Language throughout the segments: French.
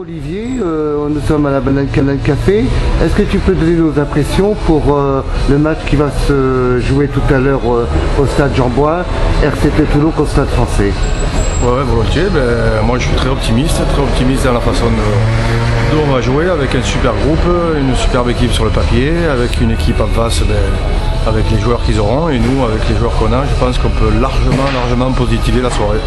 Olivier, euh, nous sommes à la Banane Canal Café. Est-ce que tu peux donner nos impressions pour euh, le match qui va se jouer tout à l'heure euh, au stade Jean-Bois, RCT Toulon contre Stade français? Ouais, volontiers. Ben, moi, je suis très optimiste, très optimiste dans la façon dont on va jouer, avec un super groupe, une superbe équipe sur le papier, avec une équipe en face, ben, avec les joueurs qu'ils auront, et nous, avec les joueurs qu'on a, je pense qu'on peut largement, largement positiver la soirée.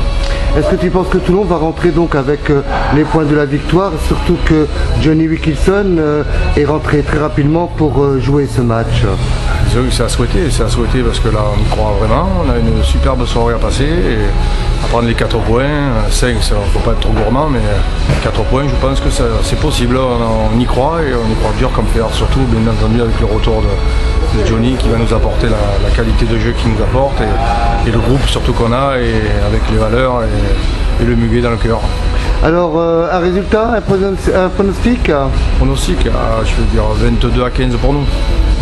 Est-ce que tu penses que Toulon va rentrer donc avec euh, les points de la victoire, surtout que Johnny Wilkinson euh, est rentré très rapidement pour euh, jouer ce match? C'est à souhaiter, c'est à souhaiter parce que là, on y croit vraiment. On a une superbe soirée à passer et à prendre les 4 points. 5, il ne faut pas être trop gourmand, mais 4 points, je pense que c'est possible. On, on y croit et on y croit dur comme faire, surtout bien entendu avec le retour de, de Johnny qui va nous apporter la, la qualité de jeu qu'il nous apporte et, et le groupe surtout qu'on a et avec les valeurs et, et le muguet dans le cœur. Alors, euh, un résultat, un, pronos- un pronostic? Pronostic, à, je veux dire 22 à 15 pour nous.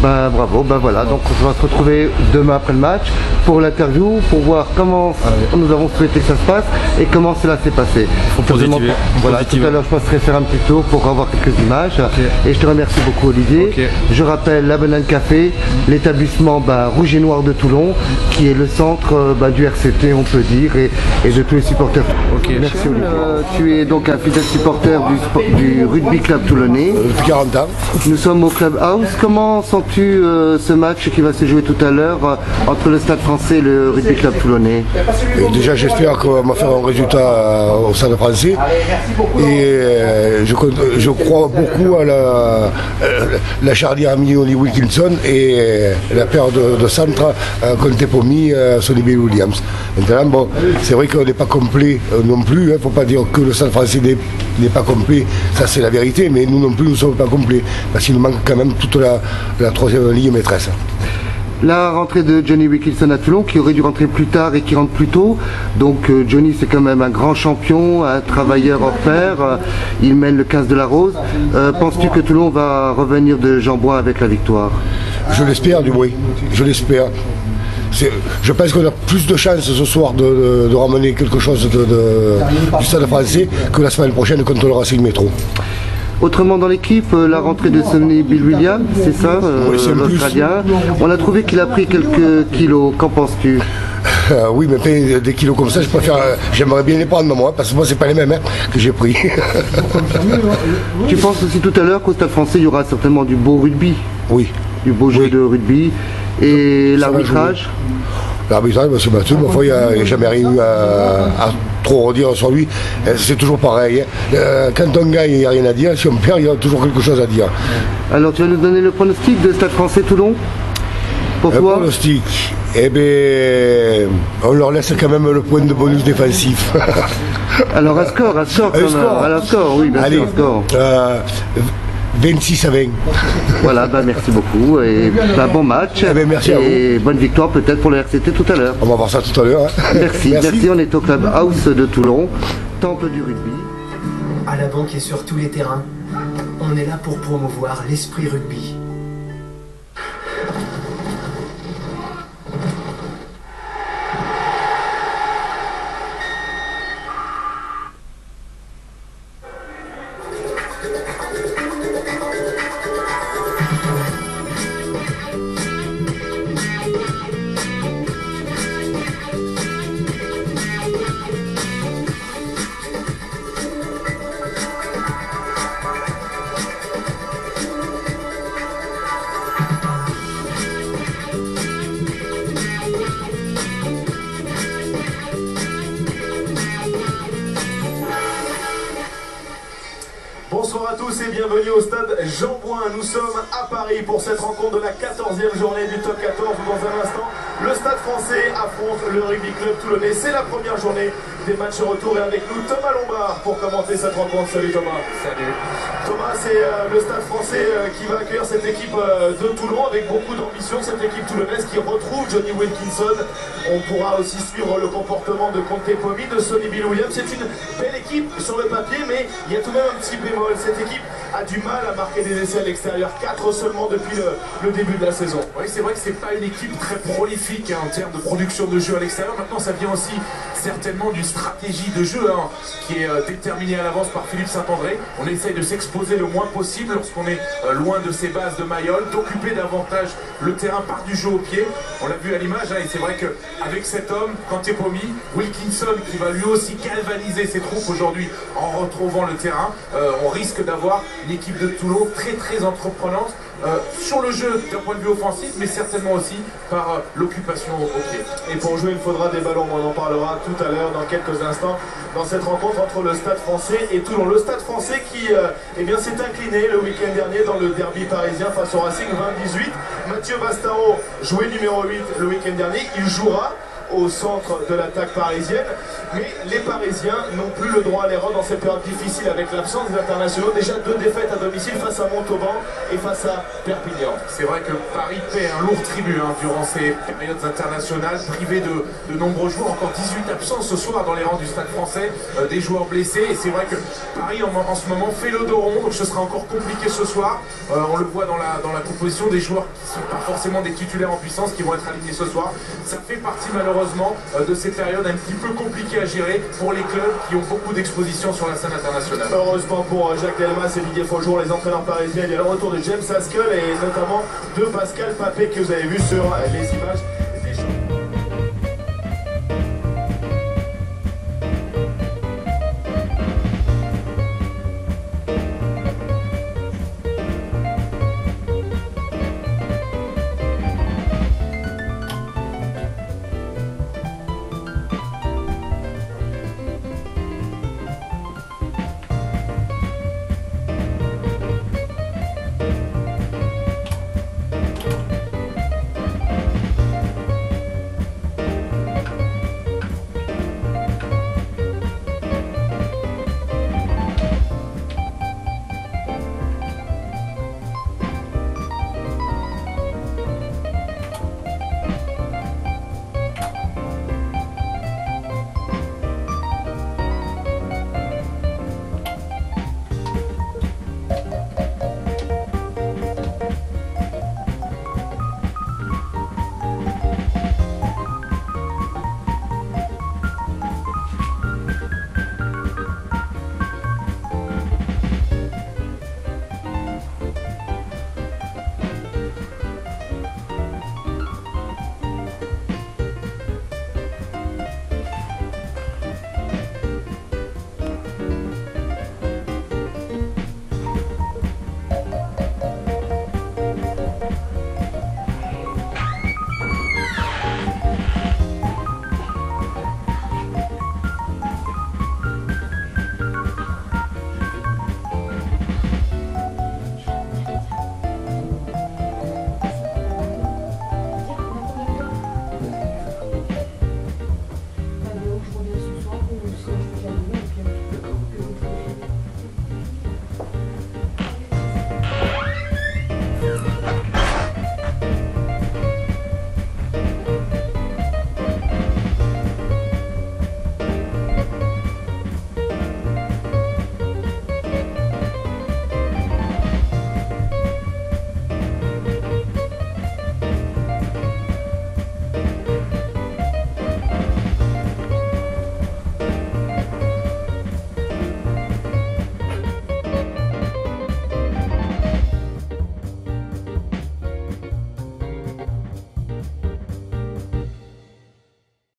Ben bravo, ben voilà, donc on va se retrouver demain après le match pour l'interview, pour voir comment Allez. nous avons souhaité que ça se passe et comment cela s'est passé. Faut positiver, Voilà, positiver. tout à l'heure je passerai faire un petit tour pour avoir quelques images et je te remercie beaucoup Olivier. Ok. Je rappelle la Banane Café, l'établissement ben, Rouge et Noir de Toulon, qui est le centre euh, ben, du RCT on peut dire et, et de tous les supporters. Ok. Merci Olivier. Euh, tu es donc un fidèle supporter du, spo- du rugby club toulonnais. Depuis 40 ans. Nous sommes au Club House. Comment sens-tu euh, ce match qui va se jouer tout à l'heure euh, entre le Stade français et le Rugby Club Toulonnais déjà, j'espère qu'on va faire un résultat euh, au Stade français. Et je, je crois beaucoup à la, la charnière Mignoni Wilkinson et la paire de, de centre euh, Conte Pomi, Sonny Bill Williams. Bon, c'est vrai qu'on n'est pas complet non plus. Il ne faut pas dire que le Stade français n'est n'est pas complet. Ça, c'est la vérité. Mais nous non plus, nous ne sommes pas complets. Parce qu'il nous manque quand même toute la, la ligne maîtresse. La rentrée de Johnny Wilkinson à Toulon, qui aurait dû rentrer plus tard et qui rentre plus tôt. Donc euh, Johnny, c'est quand même un grand champion, un travailleur hors pair. Euh, il mène le 15 de la Rose. Euh, Penses-tu que Toulon va revenir de Jean-Bois avec la victoire? Je l'espère du moins, je l'espère. Je pense qu'on a plus de chances ce soir de, de- de ramener quelque chose de, de- du stade français que la semaine prochaine contre le Racing Métro. Autrement dans l'équipe, euh, la rentrée de Sonny Bill Williams, c'est ça, euh, Oui, l'Australien. On a trouvé qu'il a pris quelques kilos. Qu'en penses-tu Euh, oui, mais des kilos comme ça, je préfère, j'aimerais bien les prendre moi, parce que moi c'est pas les mêmes hein, que j'ai pris. Tu penses aussi tout à l'heure qu'au Stade français, il y aura certainement du beau rugby, oui. du beau jeu de rugby et l'arbitrage. L'arbitrage, parce que Mathieu, ma foi, il n'y a, jamais rien eu à, à trop redire sur lui. C'est toujours pareil. hein. Euh, quand on gagne, il n'y a rien à dire. Si on perd, il y a toujours quelque chose à dire. Alors tu vas nous donner le pronostic de Stade français Toulon? Pour Un toi? pronostic. Eh bien, on leur laisse quand même le point de bonus défensif. Alors un score, un score, Un score. Alors, score, oui, bien Allez, sûr, un score. euh, 26 à 20. Voilà, bah, merci beaucoup et bah, bon match. Eh ben, merci à et bonne victoire peut-être pour le RCT tout à l'heure. On va voir ça tout à l'heure. hein. Merci, merci, on est au Club House de Toulon, temple du rugby. À la banque et sur tous les terrains, on est là pour promouvoir l'esprit rugby. Bienvenue au stade Jean Bouin. Nous sommes à Paris pour cette rencontre de la 14e journée du top 14. Dans un instant, le stade français affronte le rugby club toulonnais. C'est la première journée des matchs retour et avec nous Thomas Lombard pour commenter cette rencontre. Salut Thomas. Salut. Thomas, c'est euh, le stade français euh, qui va accueillir cette équipe euh, de Toulon avec beaucoup d'ambition. Cette équipe toulonnaise qui retrouve Johnny Wilkinson. On pourra aussi suivre le comportement de Conte Pomi, de Sonny Bill Williams. C'est une belle équipe sur le papier, mais il y a tout de même un petit bémol. Cette équipe a du mal à marquer des essais à l'extérieur. 4 seulement depuis le, début de la saison. Oui, c'est vrai que c'est pas une équipe très prolifique hein, en termes de production de jeu à l'extérieur. Maintenant, ça vient aussi certainement d'une stratégie de jeu hein, qui est euh, déterminée à l'avance par Philippe Saint-André. On essaye de s'exposer le moins possible lorsqu'on est euh, loin de ses bases de Mayol, d'occuper davantage le terrain par du jeu au pied. On l'a vu à l'image, hein, et c'est vrai qu'avec cet homme, Kantepomi, Wilkinson, qui va lui aussi galvaniser ses troupes aujourd'hui en retrouvant le terrain, euh, on risque d'avoir une équipe de Toulon très très entreprenante. Euh, sur le jeu d'un point de vue offensif, mais certainement aussi par euh, l'occupation au pied. Et pour jouer, il faudra des ballons, on en parlera tout à l'heure, dans quelques instants, dans cette rencontre entre le Stade français et Toulon. Le Stade français qui eh bien, s'est incliné le week-end dernier dans le derby parisien face au Racing 2018. Mathieu Bastaro jouait numéro 8 le week-end dernier, il jouera au centre de l'attaque parisienne. Mais les Parisiens n'ont plus le droit à l'erreur dans cette période difficile avec l'absence des internationaux. Déjà deux défaites à domicile face à Montauban et face à Perpignan. C'est vrai que Paris paie un lourd tribut hein, durant ces périodes internationales, privé de, nombreux joueurs, encore 18 absents ce soir dans les rangs du stade français, euh, des joueurs blessés. Et c'est vrai que Paris en, ce moment fait le dos rond, donc ce sera encore compliqué ce soir. Euh, on le voit dans la, dans la composition des joueurs qui ne sont pas forcément des titulaires en puissance qui vont être alignés ce soir. Ça fait partie malheureusement euh, de ces périodes un petit peu compliquées gérer pour les clubs qui ont beaucoup d'exposition sur la scène internationale. Heureusement pour euh, Jacques Delmas et Didier Faujour, les entraîneurs parisiens, il y a le retour de James Haskell et notamment de Pascal Papé que vous avez vu sur euh, les images